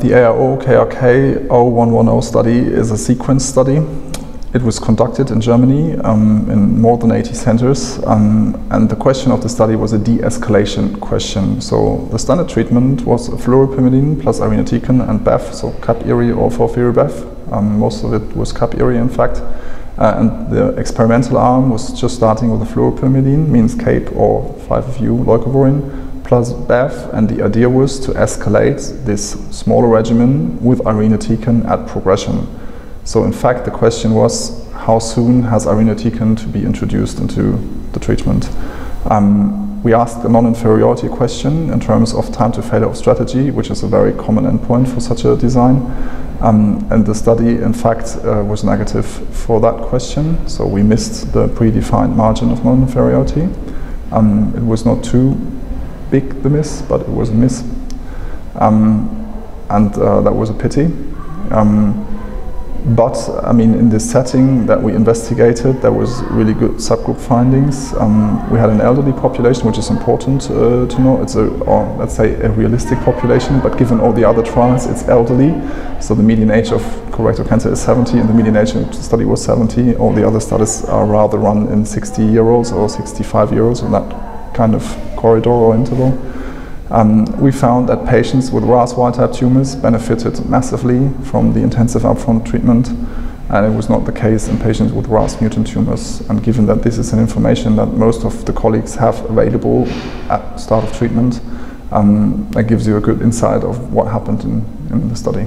The AIO KRK 0110 study is a sequence study. It was conducted in Germany um, in more than 80 centers, um, and the question of the study was a de-escalation question. So the standard treatment was fluoropyrimidine plus irinotecan and BEV, so Cap-Iri or FOLFIRI-BEV. Um, most of it was Cap-Iri, in fact. Uh, and the experimental arm was just starting with the fluoropyrimidine, means CAPE or 5-FU leucovorin, plus BEV, and the idea was to escalate this smaller regimen with irinotecan at progression. So in fact, the question was, how soon has irinotecan to be introduced into the treatment? Um, we asked a non-inferiority question in terms of time to failure of strategy, which is a very common endpoint for such a design. Um, and the study, in fact, uh, was negative for that question. So we missed the predefined margin of non-inferiority. Um, it was not too big, the miss, but it was a miss. Um, and uh, that was a pity. Um, but I mean, in this setting that we investigated, there was really good subgroup findings. Um, we had an elderly population, which is important uh, to know. It's a, or let's say, a realistic population, but given all the other trials, it's elderly. So the median age of colorectal cancer is 70, and the median age of the study was 70. All the other studies are rather run in 60 year olds or 65 year olds, in that kind of corridor or interval. Um, we found that patients with RAS wild-type tumors benefited massively from the intensive upfront treatment, and it was not the case in patients with RAS mutant tumors. And given that this is an information that most of the colleagues have available at start of treatment, um, that gives you a good insight of what happened in, in the study.